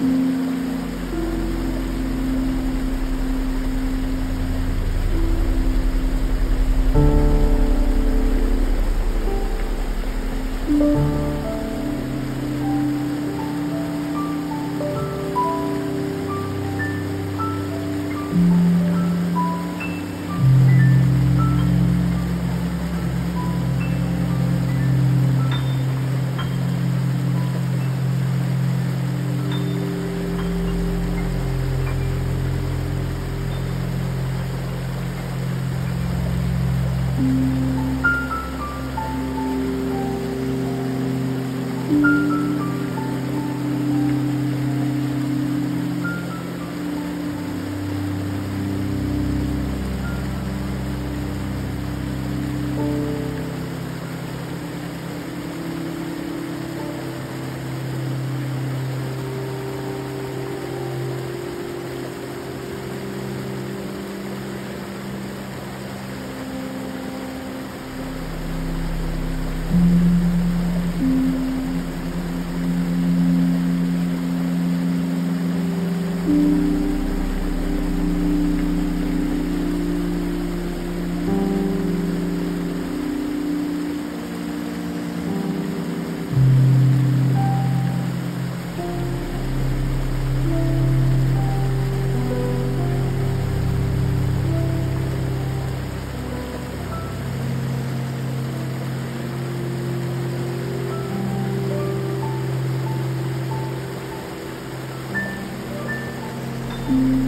Mm-hmm. Mm-hmm.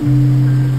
うん。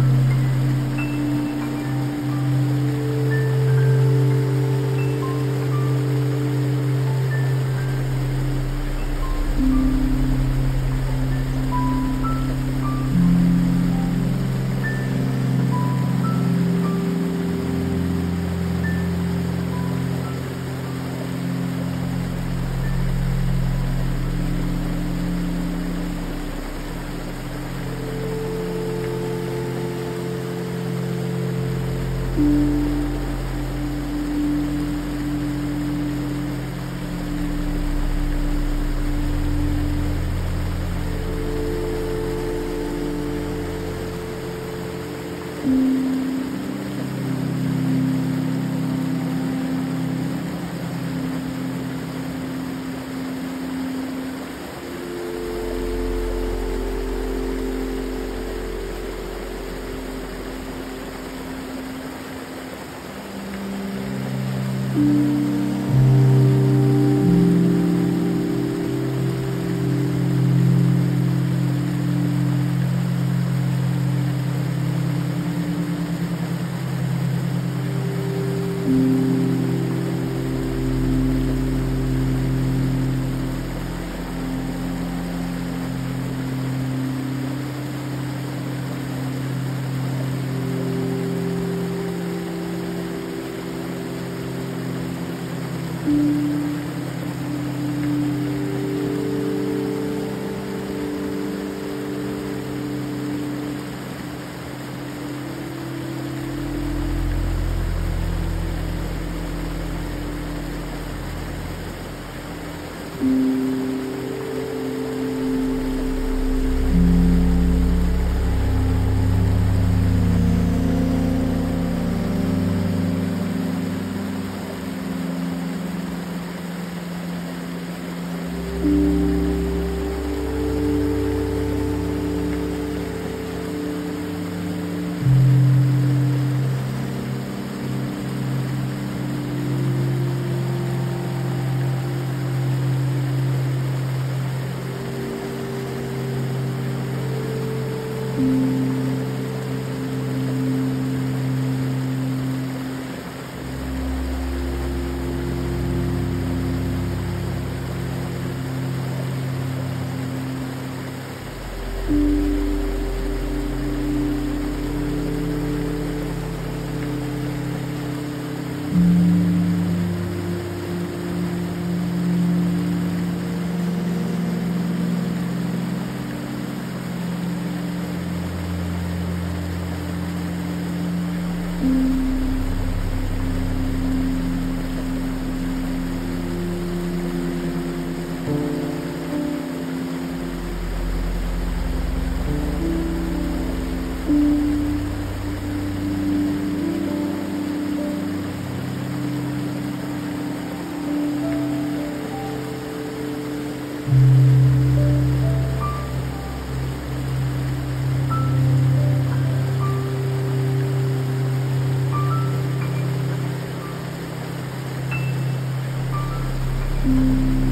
嗯。